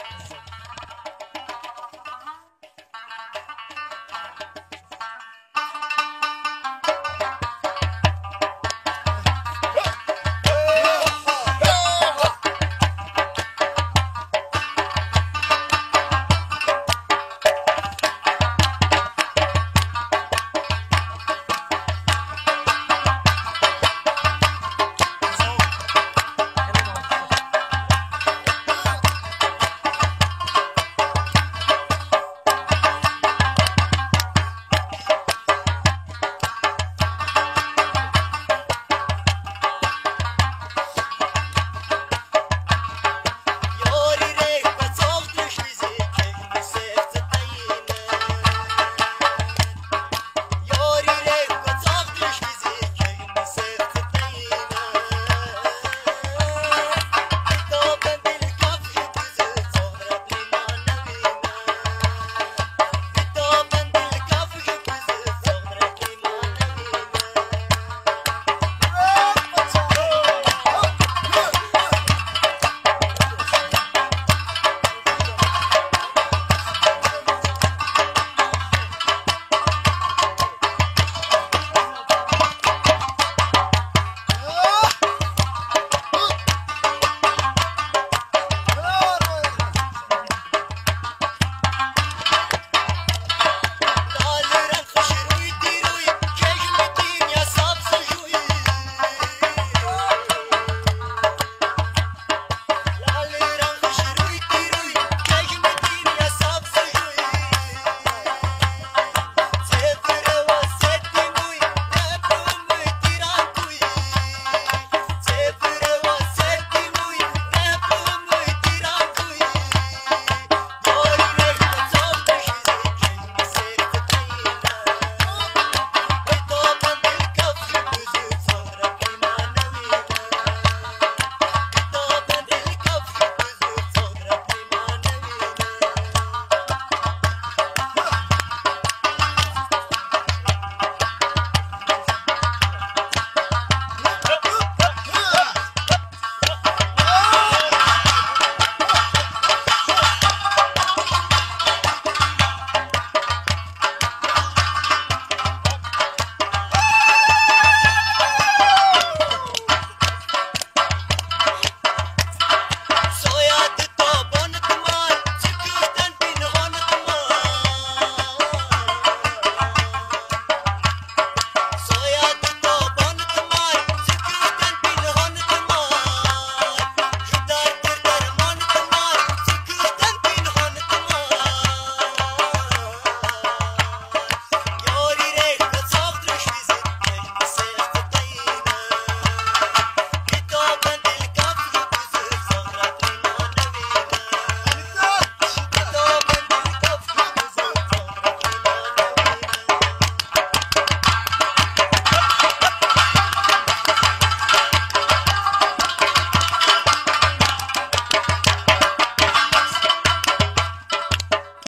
Yeah.